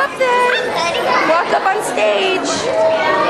up. Walk up on stage.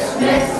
Yes.